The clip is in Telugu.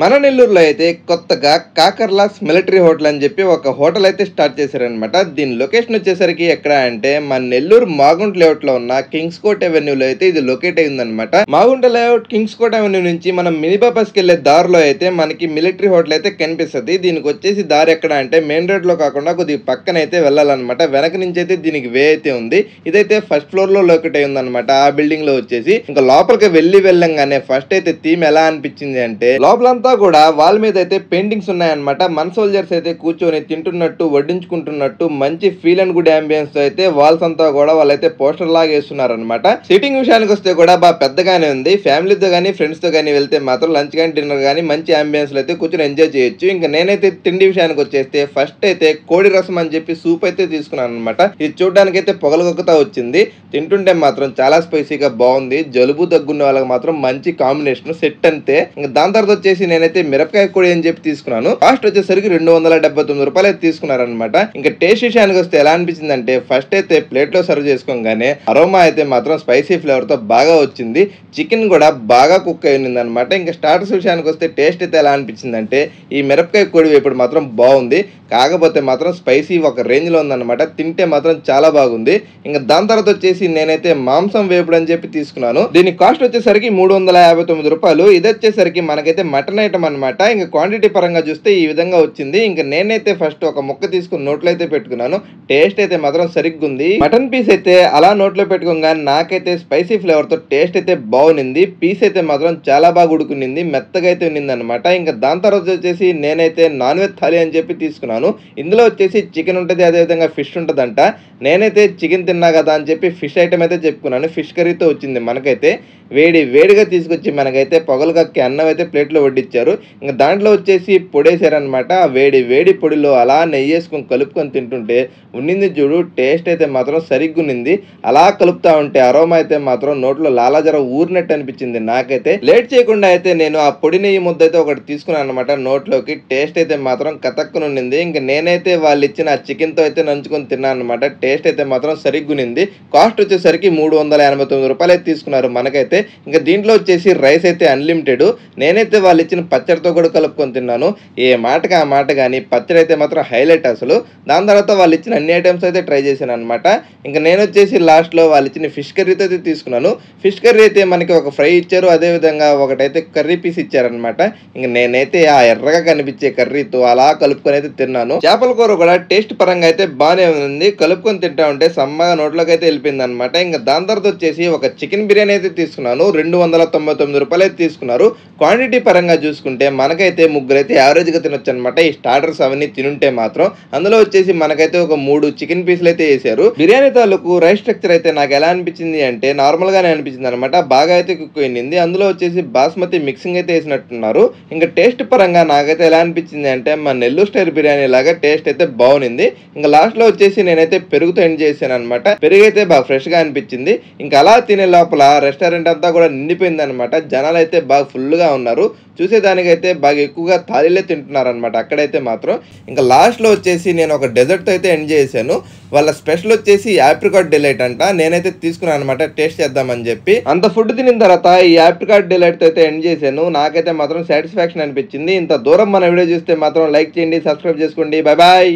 మన నెల్లూరులో అయితే కొత్తగా కాకర్లాస్ మిలిటరీ హోటల్ అని చెప్పి ఒక హోటల్ అయితే స్టార్ట్ చేశారనమాట దీని లొకేషన్ వచ్చేసరికి ఎక్కడ అంటే మన నెల్లూరు మాగుంట లేఅవుట్లో ఉన్న కింగ్స్ కోట్ అవెన్యూలో అయితే ఇది లొకేట్ అయిందనమాట Magunta layout Kings Court Avenue నుంచి మనం మినీ బస్కి వెళ్ళే దారిలో అయితే మనకి మిలిటరీ హోటల్ అయితే కనిపిస్తుంది. దీనికి వచ్చేసి దారి ఎక్కడ అంటే మెయిన్ రోడ్లో కాకుండా కొద్దిగా పక్కన అయితే వెళ్ళాలన్నమాట. వెనక నుంచి అయితే దీనికి వే అయితే ఉంది. ఇదైతే ఫస్ట్ ఫ్లోర్లో లొకేట్ అయి ఆ బిల్డింగ్లో వచ్చేసి ఇంకా లోపలికి వెళ్ళి వెళ్ళంగానే ఫస్ట్ అయితే థీమ్ ఎలా అనిపించింది అంటే లోపలంతా కూడా వాళ్ళ మీద అయితే పెయింటింగ్స్ ఉన్నాయన్నమాట. మన సోల్జర్స్ అయితే కూర్చొని తింటున్నట్టు వడ్డించుకుంటున్నట్టు మంచి ఫీల్ అండ్ గుడ్ అంబియన్స్తో అయితే వాల్స్ అంతా కూడా వాళ్ళైతే పోస్టర్ లాగా వేస్తున్నారనమాట సిట్టింగ్ విషయానికి వస్తే కూడా బాగా పెద్దగానే ఉంది. ఫ్యామిలీతో కానీ ఫ్రెండ్స్తో కానీ వెళ్తే మాత్రం లంచ్ కానీ డిన్నర్ కానీ మంచి అంబియన్స్ అయితే కూర్చొని ఎంజాయ్ చేయొచ్చు. ఇంకా నేనైతే తిండి విషయానికి వచ్చేస్తే ఫస్ట్ అయితే కోడి రసం అని చెప్పి సూప్ అయితే తీసుకున్నాను అనమాట ఇది చూడడానికి అయితే పొగలగొక్కతా వచ్చింది. తింటుంటే మాత్రం చాలా స్పైసీగా బాగుంది. జలుబు దగ్గున్న వాళ్ళకి మాత్రం మంచి కాంబినేషన్ సెట్ అంతే. ఇంకా దాని తర్వాత వచ్చేసి నేను నేనైతే మిరపకాయ కూడా అని చెప్పి తీసుకున్నాను. కాస్ట్ వచ్చేసరికి రెండు వందల డెబ్బై తొమ్మిది రూపాయలు అయితే తీసుకున్నారనమాట ఇంకా టేస్ట్ విషయానికి వస్తే ఎలా అనిపించింది అంటే ఫస్ట్ అయితే ప్లేట్లో సర్వ్ చేసుకోగానే అరోమా అయితే మాత్రం స్పైసీ ఫ్లేవర్తో బాగా వచ్చింది. చికెన్ కూడా బాగా కుక్ అయింది అనమాట ఇంకా స్టార్టర్స్ విషయానికి వస్తే టేస్ట్ అయితే ఎలా అనిపించింది అంటే ఈ మిరపకాయ కోడి వేపుడు మాత్రం బాగుంది. కాకపోతే మాత్రం స్పైసీ ఒక రేంజ్లో ఉందన్నమాట. తింటే మాత్రం చాలా బాగుంది. ఇంకా దాని తర్వాత వచ్చేసి నేనైతే మాంసం వేపుడు అని చెప్పి తీసుకున్నాను. దీని కాస్ట్ వచ్చేసరికి మూడు వందల యాభై తొమ్మిది రూపాయలు. ఇది వచ్చేసరికి మనకైతే మటన్ ఐటమ్ అనమాట ఇంకా క్వాంటిటీ పరంగా చూస్తే ఈ విధంగా వచ్చింది. ఇంకా నేనైతే ఫస్ట్ ఒక ముక్క తీసుకుని నోట్లో అయితే పెట్టుకున్నాను. టేస్ట్ అయితే మాత్రం సరిగ్గా ఉంది మటన్ పీస్ అయితే అలా నోట్లో పెట్టుకోగానే నాకైతే స్పైసీ ఫ్లేవర్తో టేస్ట్ అయితే బాగునింది పీస్ అయితే మాత్రం చాలా బాగా ఉడుకునింది. మెత్తగా అయితే ఉన్నింది అనమాట ఇంకా దాని తర్వాత వచ్చేసి నేనైతే నాన్ వెజ్ థాలీ అని చెప్పి తీసుకున్నాను. ఇందులో వచ్చేసి చికెన్ ఉంటుంది అదేవిధంగా ఫిష్ ఉంటుందంట. నేనైతే చికెన్ తిన్నా కదా అని చెప్పి ఫిష్ ఐటమ్ అయితే చెప్పుకున్నాను. ఫిష్ కర్రీతో వచ్చింది మనకైతే. వేడి వేడిగా తీసుకొచ్చి మనకైతే పొగలు కక్కి అన్నం అయితే ప్లేట్లో ఇచ్చారు. ఇంకా దాంట్లో వచ్చేసి పొడేశారనమాట వేడి వేడి పొడిలో అలా నెయ్యి వేసుకొని కలుపుకొని తింటుంటే ఉన్నింది చూడు టేస్ట్ అయితే మాత్రం సరిగ్గా ఉన్నింది అలా కలుపుతా ఉంటే అరోమా అయితే మాత్రం నోట్లో లాలాజర ఊరినట్టు అనిపించింది నాకైతే. లేట్ చేయకుండా అయితే నేను ఆ పొడి నెయ్యి ముద్ద అయితే ఒకటి తీసుకున్నాను అనమాట నోట్లోకి. టేస్ట్ అయితే మాత్రం కతక్కునుండింది ఇంకా నేనైతే వాళ్ళు ఇచ్చిన ఆ చికెన్తో అయితే నంచుకొని తిన్నాను అనమాట టేస్ట్ అయితే మాత్రం సరిగ్గునింది కాస్ట్ వచ్చేసరికి మూడు వందల ఎనభై తొమ్మిది రూపాయలు అయితే తీసుకున్నారు మనకైతే. ఇంకా దీంట్లో వచ్చేసి రైస్ అయితే అన్లిమిటెడ్. నేనైతే వాళ్ళు ఇచ్చిన పచ్చడితో కూడా కలుపుకొని తిన్నాను. ఏ మాటకి ఆ మాట కానీ పచ్చడి అయితే మాత్రం హైలైట్ అసలు. దాని తర్వాత వాళ్ళు ఇచ్చిన అన్ని ఐటమ్స్ అయితే ట్రై చేశాను అనమాట ఇంకా నేను వచ్చేసి లాస్ట్లో వాళ్ళు ఇచ్చిన ఫిష్ కర్రీతో అయితే తీసుకున్నాను. ఫిష్ కర్రీ అయితే మనకి ఒక ఫ్రై ఇచ్చారు. అదే విధంగా ఒకటైతే కర్రీ పీస్ ఇచ్చారనమాట ఇంకా నేనైతే ఆ ఎర్రగా కనిపించే కర్రీతో అలా కలుపుకొని అయితే తిన్నాను. చేపల కూర కూడా టేస్ట్ పరంగా అయితే బాగానే ఉంది. కలుపుకొని తింటా ఉంటే సమ్మగా నోట్లోకి అయితే వెళ్ళిపోయింది అనమాట ఇంకా దాని తర్వాత వచ్చేసి ఒక చికెన్ బిర్యానీ అయితే తీసుకున్నాను. రెండు వందల తొంభై తొమ్మిది రూపాయలు అయితే తీసుకున్నారు. క్వాంటిటీ పరంగా చూసుకుంటే మనకైతే ముగ్గురైతే యావరేజ్గా గా తినొచ్చు అనమాట ఈ స్టార్టర్స్ అవన్నీ తినుంటే మాత్రం అందులో వచ్చేసి మనకైతే ఒక మూడు చికెన్ పీసులు అయితే వేసారు. బిర్యానీ తాలూకు రైస్ స్ట్రక్చర్ అయితే నాకు ఎలా అనిపించింది అంటే నార్మల్ గానే అనిపించింది అనమాట బాగా అయితే కుక్ అయింది. అందులో వచ్చేసి బాస్మతి మిక్సింగ్ అయితే వేసినట్టున్నారు. ఇంకా టేస్ట్ పరంగా నాకైతే ఎలా అనిపించింది అంటే మా నెల్లూరు స్టైల్ బిర్యానీ లాగా టేస్ట్ అయితే బాగుంది ఇంకా లాస్ట్లో వచ్చేసి నేనైతే పెరుగుతో ఎండ్ చేశాను అనమాట పెరుగు అయితే బాగా ఫ్రెష్గా అనిపించింది. ఇంకా అలా తినే లోపల రెస్టారెంట్ అంతా కూడా నిండిపోయింది అనమాట జనాలు అయితే బాగా ఫుల్గా ఉన్నారు. దానికైతే బాగా ఎక్కువగా థాలీలే తింటున్నారనమాట అక్కడైతే మాత్రం ఇంకా లాస్ట్లో వచ్చేసి నేను ఒక డెజర్ట్ అయితే ఎండ్ చేశాను. వాళ్ళ స్పెషల్ వచ్చేసి యాప్రికాట్ డిలైట్ అంట. నేనైతే తీసుకున్నాను అనమాట టేస్ట్ చేద్దామని చెప్పి. అంత ఫుడ్ తినిన తర్వాత ఈ యాప్రికాట్ డిలైట్ అయితే ఎండ్ చేశాను. నాకైతే మాత్రం సాటిస్ఫాక్షన్ అనిపించింది. ఇంత దూరం మన వీడియో చూస్తే మాత్రం లైక్ చేయండి సబ్స్క్రైబ్ చేసుకోండి. Bye bye!